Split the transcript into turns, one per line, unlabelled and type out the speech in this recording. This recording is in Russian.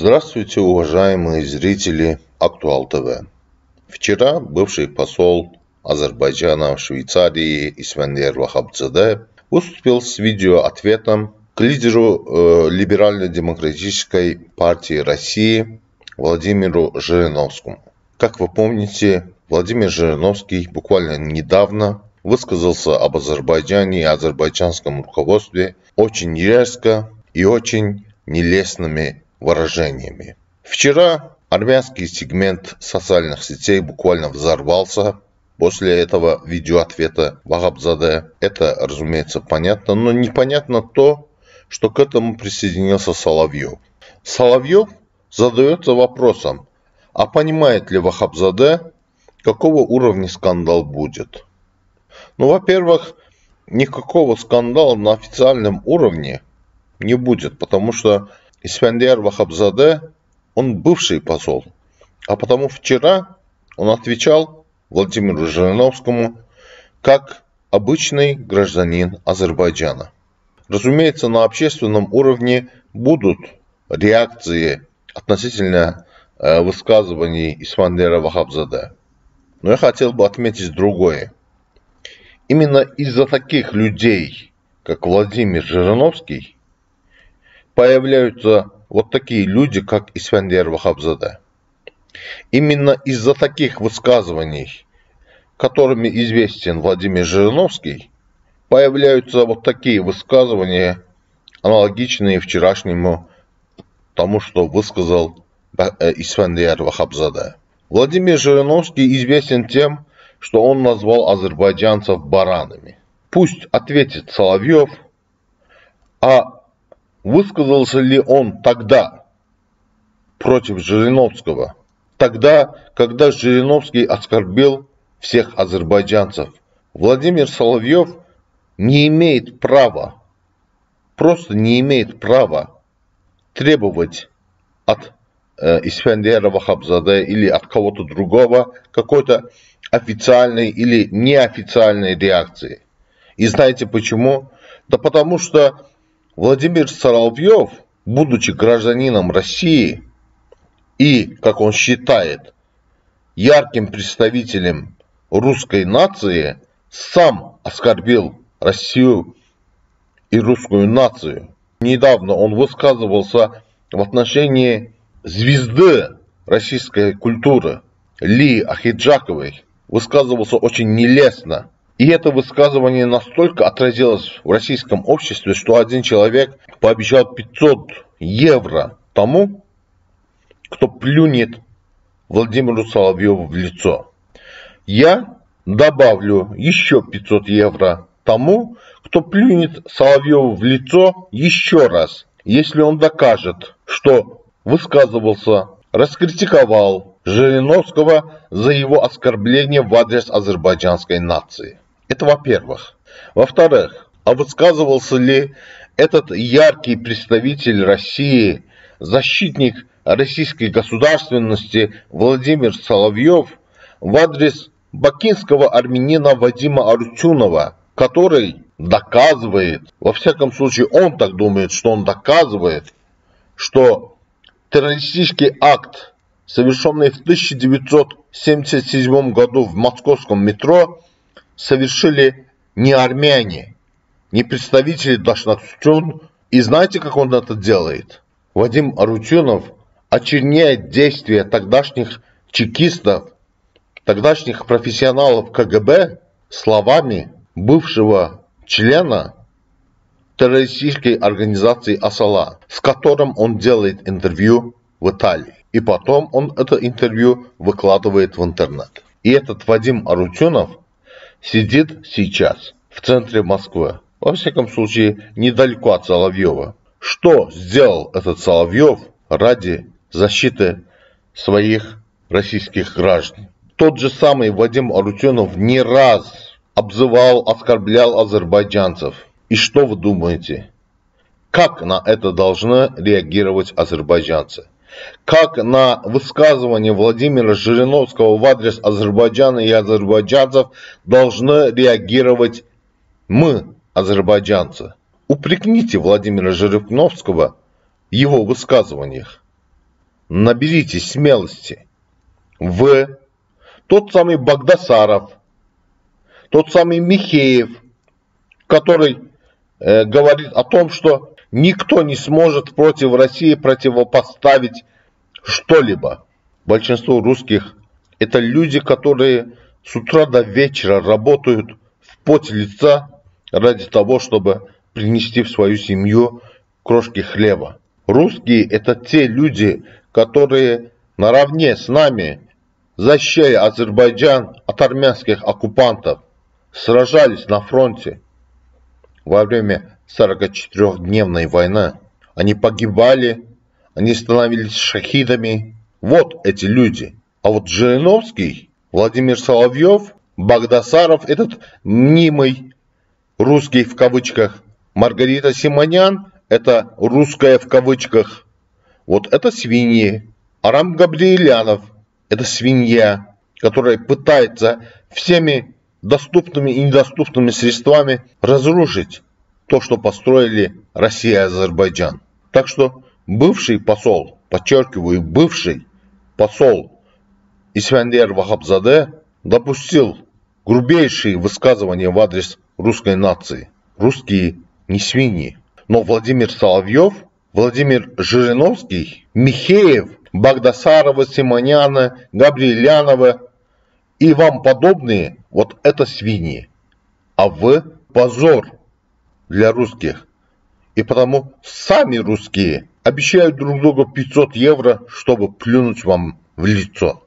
Здравствуйте, уважаемые зрители Актуал ТВ. Вчера бывший посол Азербайджана в Швейцарии Исфендер Вахабдзаде выступил с видеоответом к лидеру э, Либерально-демократической партии России Владимиру Жириновскому. Как вы помните, Владимир Жириновский буквально недавно высказался об Азербайджане и азербайджанском руководстве очень резко и очень нелестными выражениями. Вчера армянский сегмент социальных сетей буквально взорвался после этого видеоответа Вагабзаде. Это, разумеется, понятно, но непонятно то, что к этому присоединился Соловьев. Соловьев задается вопросом, а понимает ли Вахабзаде, какого уровня скандал будет? Ну, во-первых, никакого скандала на официальном уровне не будет, потому что Исфендияр Вахабзаде, он бывший посол, а потому вчера он отвечал Владимиру Жириновскому как обычный гражданин Азербайджана. Разумеется, на общественном уровне будут реакции относительно э, высказываний Исфандера Вахабзаде. Но я хотел бы отметить другое. Именно из-за таких людей, как Владимир Жириновский, появляются вот такие люди, как Исфендер Вахабзаде. Именно из-за таких высказываний, которыми известен Владимир Жириновский, появляются вот такие высказывания, аналогичные вчерашнему тому, что высказал э, Исфендер Вахабзаде. Владимир Жириновский известен тем, что он назвал азербайджанцев баранами. Пусть ответит Соловьев, а Высказался ли он тогда против Жириновского? Тогда, когда Жириновский оскорбил всех азербайджанцев. Владимир Соловьев не имеет права, просто не имеет права требовать от э, Исфендера Вахабзаде или от кого-то другого какой-то официальной или неофициальной реакции. И знаете почему? Да потому что Владимир Соловьев, будучи гражданином России и, как он считает, ярким представителем русской нации, сам оскорбил Россию и русскую нацию. Недавно он высказывался в отношении звезды российской культуры Ли Ахиджаковой. Высказывался очень нелестно и это высказывание настолько отразилось в российском обществе, что один человек пообещал 500 евро тому, кто плюнет Владимиру Соловьеву в лицо. Я добавлю еще 500 евро тому, кто плюнет Соловьеву в лицо еще раз, если он докажет, что высказывался, раскритиковал Жириновского за его оскорбление в адрес азербайджанской нации. Это во-первых. Во-вторых, а высказывался ли этот яркий представитель России, защитник российской государственности Владимир Соловьев в адрес бакинского армянина Вадима Арутюнова, который доказывает, во всяком случае он так думает, что он доказывает, что террористический акт, совершенный в 1977 году в московском метро, совершили не армяне, не представители Дашнакчун. И знаете, как он это делает? Вадим Арутюнов очерняет действия тогдашних чекистов, тогдашних профессионалов КГБ словами бывшего члена террористической организации Асала, с которым он делает интервью в Италии. И потом он это интервью выкладывает в интернет. И этот Вадим Арутюнов сидит сейчас в центре Москвы. Во всяком случае, недалеко от Соловьева. Что сделал этот Соловьев ради защиты своих российских граждан? Тот же самый Вадим Арутюнов не раз обзывал, оскорблял азербайджанцев. И что вы думаете? Как на это должны реагировать азербайджанцы? Как на высказывание Владимира Жириновского в адрес Азербайджана и азербайджанцев должны реагировать мы, азербайджанцы. Упрекните Владимира Жириновского в его высказываниях. наберитесь смелости. Вы, тот самый Багдасаров, тот самый Михеев, который э, говорит о том, что никто не сможет против России противопоставить что-либо. Большинство русских – это люди, которые с утра до вечера работают в поте лица ради того, чтобы принести в свою семью крошки хлеба. Русские – это те люди, которые наравне с нами, защищая Азербайджан от армянских оккупантов, сражались на фронте во время 44-дневной войны. Они погибали, они становились шахидами. Вот эти люди. А вот Жириновский, Владимир Соловьев, Багдасаров, этот мнимый русский в кавычках, Маргарита Симонян, это русская в кавычках, вот это свиньи. Арам Габриэлянов – это свинья, которая пытается всеми доступными и недоступными средствами разрушить то, что построили Россия и Азербайджан. Так что бывший посол, подчеркиваю, бывший посол Исфандияр Вахабзаде допустил грубейшие высказывания в адрес русской нации. Русские не свиньи. Но Владимир Соловьев, Владимир Жириновский, Михеев, Багдасарова, Симоняна, Габриэлянова и вам подобные, вот это свиньи. А вы позор для русских. И потому сами русские обещают друг другу 500 евро, чтобы плюнуть вам в лицо.